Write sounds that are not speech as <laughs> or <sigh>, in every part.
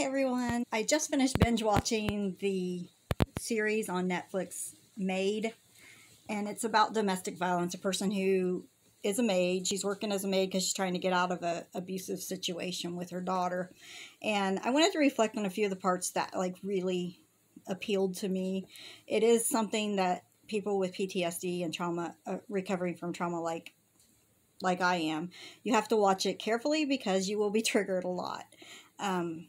Hey everyone, I just finished binge watching the series on Netflix, Maid, and it's about domestic violence. A person who is a maid, she's working as a maid because she's trying to get out of an abusive situation with her daughter. And I wanted to reflect on a few of the parts that like really appealed to me. It is something that people with PTSD and trauma, uh, recovering from trauma, like like I am, you have to watch it carefully because you will be <laughs> triggered a lot. Um,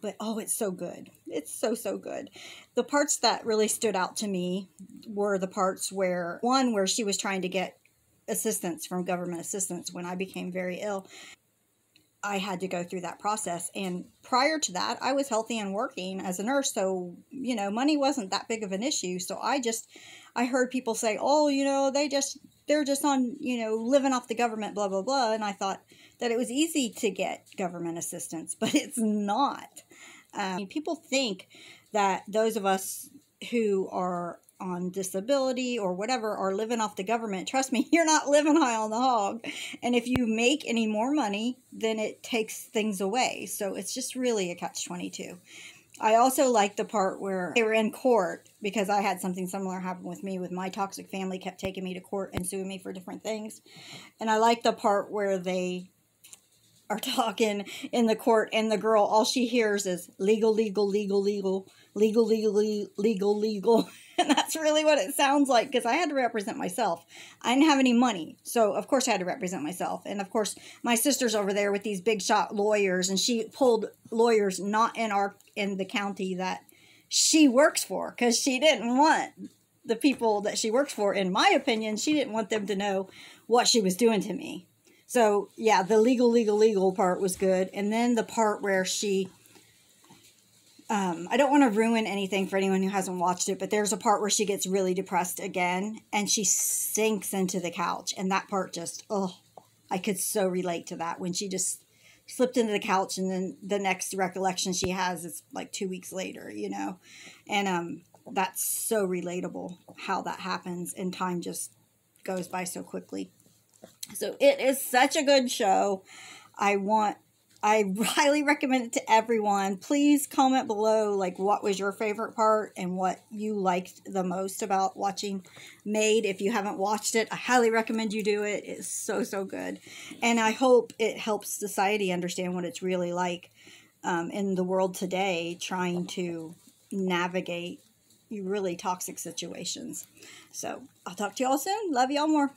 but oh, it's so good. It's so, so good. The parts that really stood out to me were the parts where one, where she was trying to get assistance from government assistance when I became very ill. I had to go through that process. And prior to that, I was healthy and working as a nurse. So, you know, money wasn't that big of an issue. So I just, I heard people say, oh, you know, they just, they're just on, you know, living off the government, blah, blah, blah. And I thought that it was easy to get government assistance, <laughs> but it's not. Um, people think that those of us who are on disability or whatever are living off the government. Trust me, <laughs> you're not living high on the hog. And if you make any more money, then it takes things away. So it's just really a catch 22. I also like the part where they were in court because I had something similar happen with me with my toxic family kept taking me to court and suing me for different things. And I like the part where they are talking in the court and the girl all she hears is legal legal legal legal legal legal legal legal. <laughs> And that's really what it sounds like because i had to represent myself. I didn't have any money so of course i had to represent myself. And of course my sister's over there with these big shot lawyers and she pulled lawyers not in our in the county that she works for because she didn't want the people that she works for. In my opinion she didn't want them to know what she was doing to me so yeah, the legal, legal, legal part was good, and then the part where she. Um, I don't want to ruin anything for anyone who hasn't watched it, but there's a part where she gets really depressed again, and she sinks into the couch, and that part just oh, I could so relate to that when she just slipped into the couch, and then the next recollection she has is like two weeks later, you know, and um, that's so relatable how that happens, and time just goes by so quickly. So it is such a good show. I want I <laughs> highly recommend it to everyone. Please comment below like what was your favorite part and what you liked the most about watching Maid. If you haven't watched it, I highly recommend you do it. It's so so good. And I hope it helps society understand what it's really like um, in the world today trying to navigate really toxic situations. So I'll talk to y'all soon. Love y'all more.